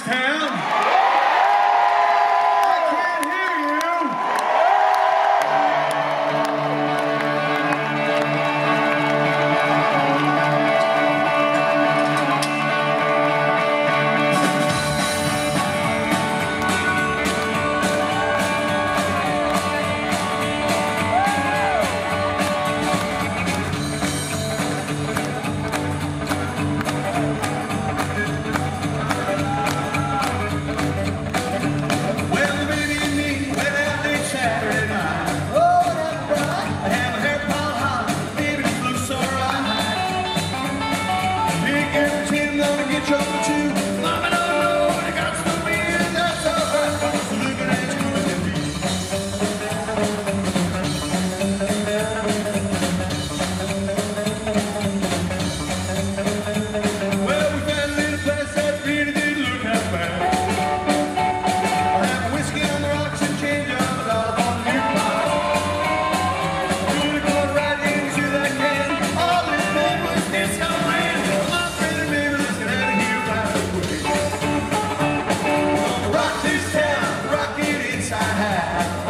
this? back.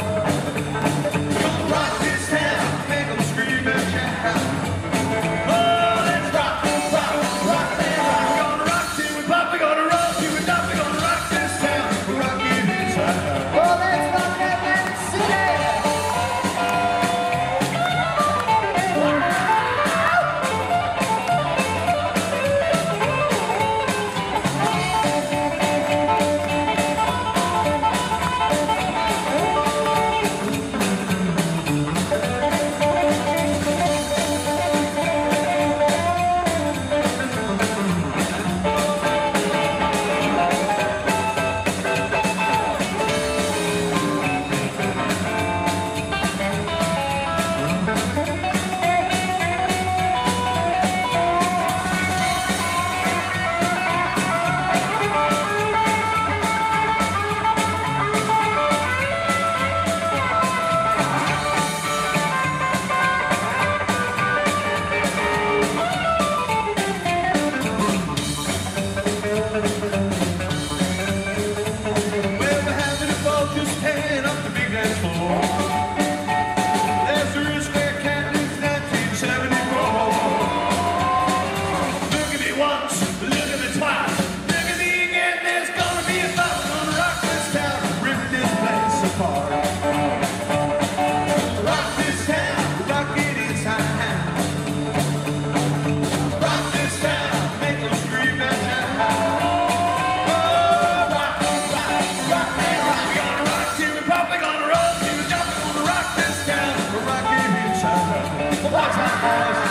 All